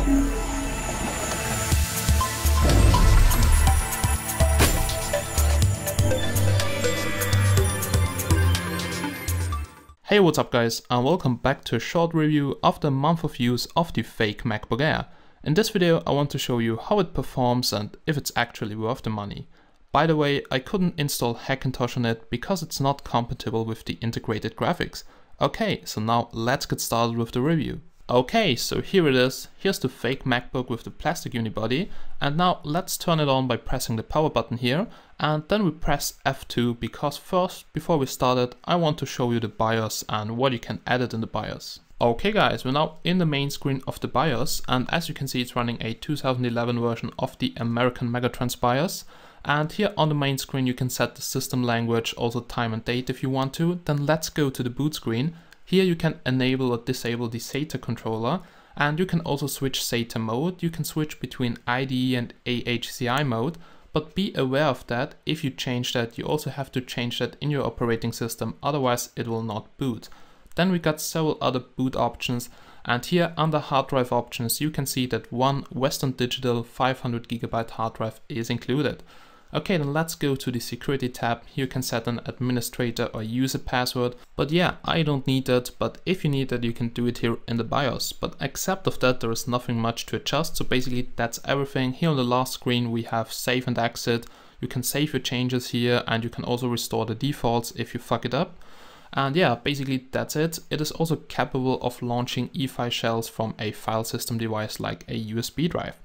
Hey what's up guys and welcome back to a short review of the month of use of the fake MacBook Air. In this video I want to show you how it performs and if it's actually worth the money. By the way, I couldn't install Hackintosh on it because it's not compatible with the integrated graphics. Okay, so now let's get started with the review. Okay, so here it is. Here's the fake MacBook with the plastic unibody. And now let's turn it on by pressing the power button here. And then we press F2 because first, before we start it, I want to show you the BIOS and what you can edit in the BIOS. Okay guys, we're now in the main screen of the BIOS and as you can see it's running a 2011 version of the American Megatrends BIOS. And here on the main screen you can set the system language, also time and date if you want to. Then let's go to the boot screen here you can enable or disable the SATA controller and you can also switch SATA mode. You can switch between IDE and AHCI mode, but be aware of that. If you change that, you also have to change that in your operating system, otherwise it will not boot. Then we got several other boot options and here under hard drive options, you can see that one Western Digital 500GB hard drive is included. Okay, then let's go to the security tab. You can set an administrator or user password. But yeah, I don't need that. But if you need that, you can do it here in the BIOS. But except of that, there is nothing much to adjust. So basically that's everything. Here on the last screen, we have save and exit. You can save your changes here and you can also restore the defaults if you fuck it up. And yeah, basically that's it. It is also capable of launching EFI shells from a file system device like a USB drive.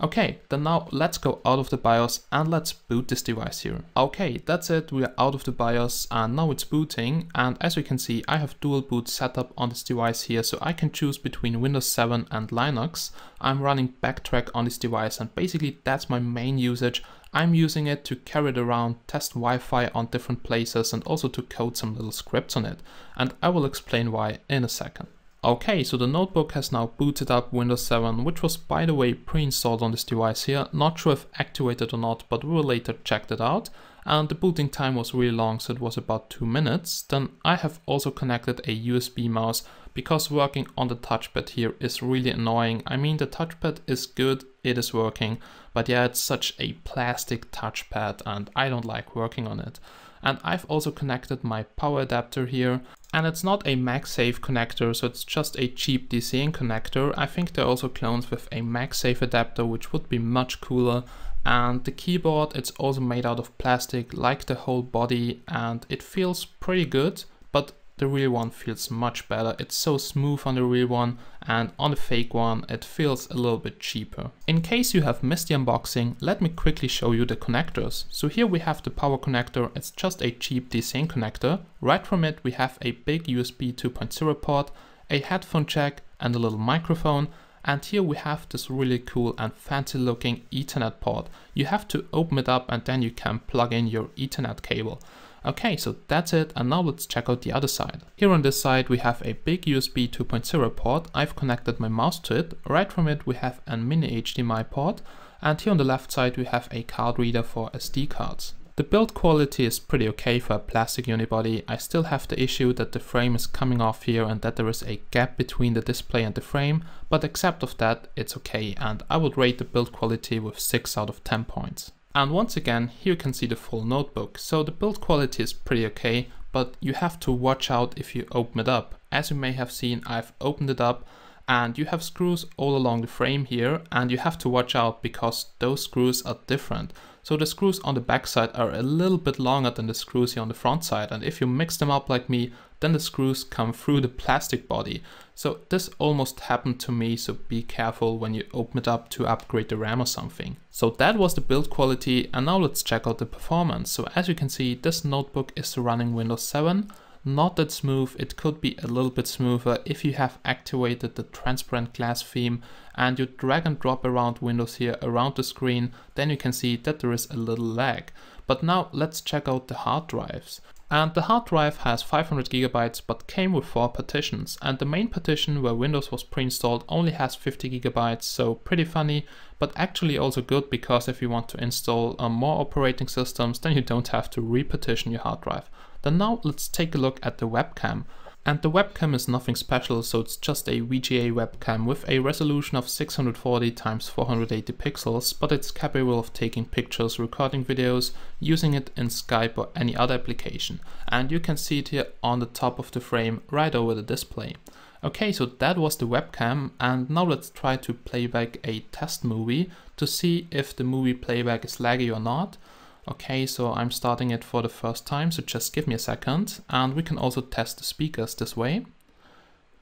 Okay, then now let's go out of the BIOS and let's boot this device here. Okay, that's it, we are out of the BIOS and now it's booting and as you can see I have dual boot set up on this device here so I can choose between Windows 7 and Linux. I'm running Backtrack on this device and basically that's my main usage. I'm using it to carry it around, test Wi-Fi on different places and also to code some little scripts on it. And I will explain why in a second. Okay, so the notebook has now booted up Windows 7, which was by the way pre-installed on this device here. Not sure if activated or not, but we will later check that out. And the booting time was really long, so it was about 2 minutes. Then I have also connected a USB mouse because working on the touchpad here is really annoying. I mean, the touchpad is good, it is working, but yeah, it's such a plastic touchpad and I don't like working on it. And I've also connected my power adapter here and it's not a MagSafe connector, so it's just a cheap DC-IN connector. I think there are also clones with a MagSafe adapter, which would be much cooler. And the keyboard, it's also made out of plastic, like the whole body, and it feels pretty good, but the real one feels much better. It's so smooth on the real one and on the fake one it feels a little bit cheaper. In case you have missed the unboxing, let me quickly show you the connectors. So here we have the power connector, it's just a cheap DC-IN connector. Right from it we have a big USB 2.0 port, a headphone jack and a little microphone and here we have this really cool and fancy looking ethernet port. You have to open it up and then you can plug in your ethernet cable. Okay, so that's it and now let's check out the other side. Here on this side we have a big USB 2.0 port, I've connected my mouse to it, right from it we have a mini HDMI port and here on the left side we have a card reader for SD cards. The build quality is pretty okay for a plastic unibody, I still have the issue that the frame is coming off here and that there is a gap between the display and the frame, but except of that it's okay and I would rate the build quality with 6 out of 10 points. And once again, here you can see the full notebook. So the build quality is pretty okay, but you have to watch out if you open it up. As you may have seen, I've opened it up and you have screws all along the frame here and you have to watch out because those screws are different. So the screws on the back side are a little bit longer than the screws here on the front side and if you mix them up like me, then the screws come through the plastic body. So this almost happened to me, so be careful when you open it up to upgrade the RAM or something. So that was the build quality and now let's check out the performance. So as you can see, this notebook is running Windows 7 not that smooth. It could be a little bit smoother if you have activated the transparent glass theme and you drag and drop around Windows here around the screen, then you can see that there is a little lag. But now let's check out the hard drives. And the hard drive has 500 gigabytes but came with four partitions and the main partition where Windows was pre-installed only has 50 gigabytes so pretty funny but actually also good because if you want to install uh, more operating systems then you don't have to repartition your hard drive. Then now let's take a look at the webcam. And the webcam is nothing special, so it's just a VGA webcam with a resolution of 640 x 480 pixels, but it's capable of taking pictures, recording videos, using it in Skype or any other application. And you can see it here on the top of the frame right over the display. Okay, so that was the webcam and now let's try to play back a test movie to see if the movie playback is laggy or not. Okay, so I'm starting it for the first time, so just give me a second. And we can also test the speakers this way.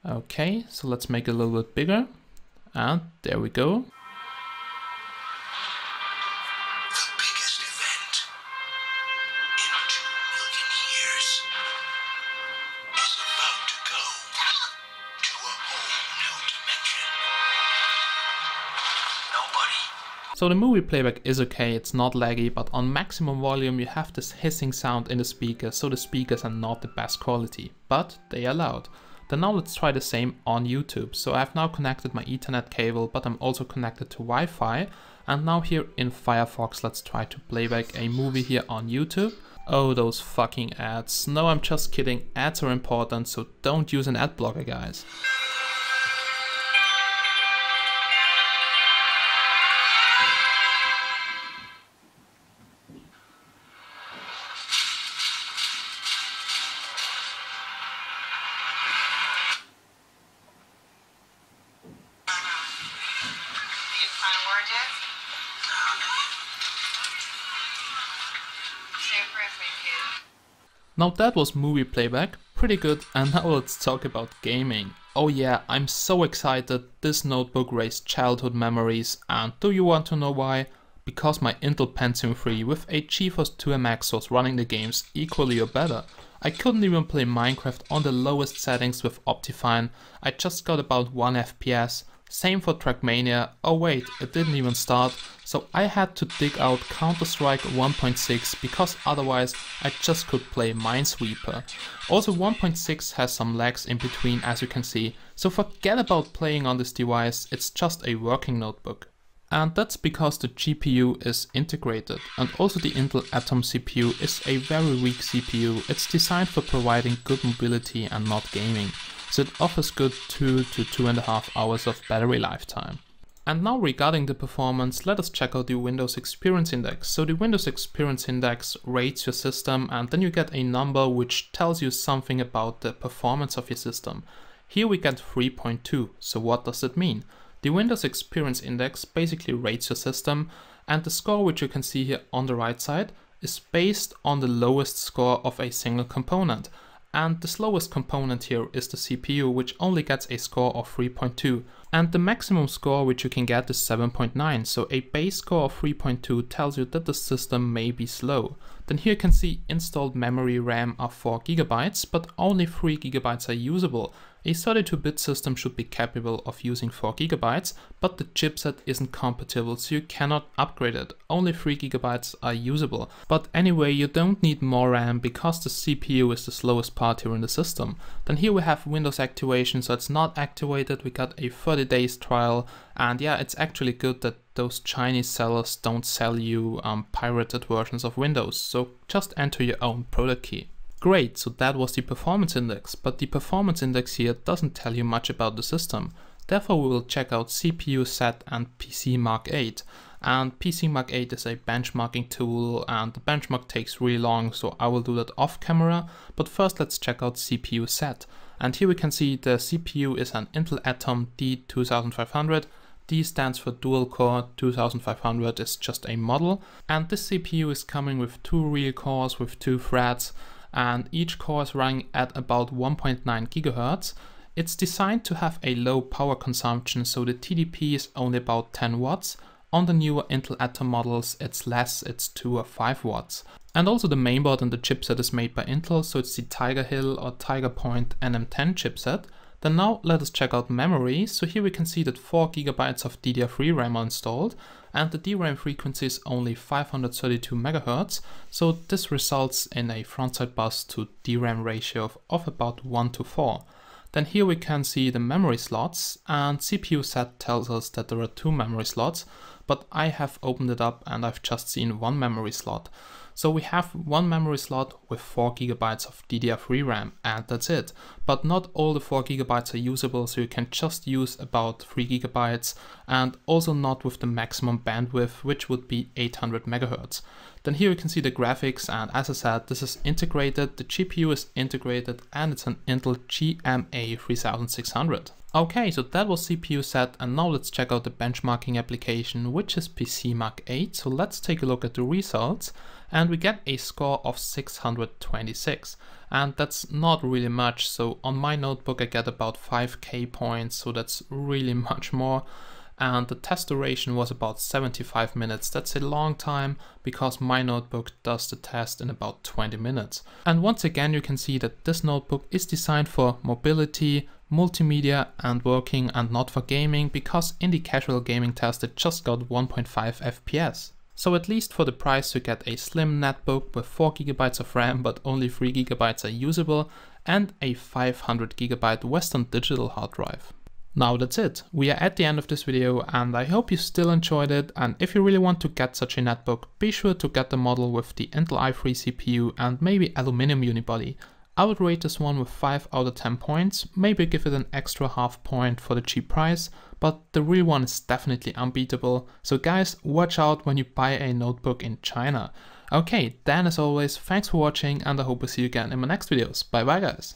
Okay, so let's make it a little bit bigger. And there we go. So the movie playback is okay, it's not laggy, but on maximum volume you have this hissing sound in the speakers, so the speakers are not the best quality, but they are loud. Then now let's try the same on YouTube. So I've now connected my ethernet cable, but I'm also connected to Wi-Fi. And now here in Firefox, let's try to playback a movie here on YouTube. Oh, those fucking ads. No, I'm just kidding. Ads are important, so don't use an ad blocker, guys. Now that was movie playback, pretty good and now let's talk about gaming. Oh yeah, I'm so excited, this notebook raised childhood memories and do you want to know why? Because my Intel Pentium 3 with a GeForce 2 MX was running the games equally or better. I couldn't even play Minecraft on the lowest settings with Optifine, I just got about 1 FPS same for Trackmania, oh wait, it didn't even start, so I had to dig out Counter-Strike 1.6 because otherwise I just could play Minesweeper. Also 1.6 has some lags in between as you can see, so forget about playing on this device, it's just a working notebook. And that's because the GPU is integrated and also the Intel Atom CPU is a very weak CPU, it's designed for providing good mobility and not gaming so it offers good 2 to 2.5 hours of battery lifetime. And now regarding the performance, let us check out the Windows Experience Index. So the Windows Experience Index rates your system and then you get a number which tells you something about the performance of your system. Here we get 3.2, so what does it mean? The Windows Experience Index basically rates your system and the score which you can see here on the right side is based on the lowest score of a single component. And the slowest component here is the CPU, which only gets a score of 3.2. And the maximum score which you can get is 7.9, so a base score of 3.2 tells you that the system may be slow. Then here you can see installed memory RAM of 4GB, but only 3GB are usable, a 32-bit system should be capable of using 4GB, but the chipset isn't compatible so you cannot upgrade it, only 3GB are usable. But anyway, you don't need more RAM because the CPU is the slowest part here in the system. Then here we have Windows activation, so it's not activated, we got a 30 days trial, and yeah, it's actually good that those Chinese sellers don't sell you um, pirated versions of Windows, so just enter your own product key. Great, so that was the performance index, but the performance index here doesn't tell you much about the system. Therefore we will check out CPU-Z and PCMark 8. And PCMark 8 is a benchmarking tool and the benchmark takes really long, so I will do that off camera. But first let's check out CPU-Z. And here we can see the CPU is an Intel Atom D2500 D stands for dual core, 2500 is just a model. And this CPU is coming with two real cores with two threads and each core is running at about 1.9 gigahertz. It's designed to have a low power consumption, so the TDP is only about 10 watts. On the newer Intel Atom models, it's less, it's 2 or 5 watts. And also the mainboard and the chipset is made by Intel, so it's the Tiger Hill or Tiger Point NM10 chipset. Then now let us check out memory. So here we can see that 4GB of DDR3 RAM are installed and the DRAM frequency is only 532 MHz. So this results in a frontside bus to DRAM ratio of, of about 1 to 4. Then here we can see the memory slots and CPU-Z tells us that there are two memory slots, but I have opened it up and I've just seen one memory slot. So we have one memory slot with 4GB of DDR3 RAM and that's it. But not all the 4GB are usable so you can just use about 3GB and also not with the maximum bandwidth which would be 800 MHz. Then here you can see the graphics and as I said this is integrated, the GPU is integrated and it's an Intel GMA 3600. Okay, so that was CPU-Z and now let's check out the benchmarking application which is PCMark 8. So let's take a look at the results and we get a score of 626 and that's not really much. So on my notebook I get about 5k points so that's really much more and the test duration was about 75 minutes. That's a long time because my notebook does the test in about 20 minutes. And once again you can see that this notebook is designed for mobility, multimedia and working and not for gaming because in the casual gaming test it just got 1.5 FPS. So at least for the price you get a slim netbook with 4GB of RAM but only 3GB are usable and a 500GB Western Digital hard drive. Now that's it. We are at the end of this video and I hope you still enjoyed it and if you really want to get such a netbook, be sure to get the model with the Intel i3 CPU and maybe aluminum unibody. I would rate this one with 5 out of 10 points, maybe give it an extra half point for the cheap price, but the real one is definitely unbeatable, so guys watch out when you buy a notebook in China. Okay, then as always, thanks for watching and I hope to see you again in my next videos. Bye bye guys!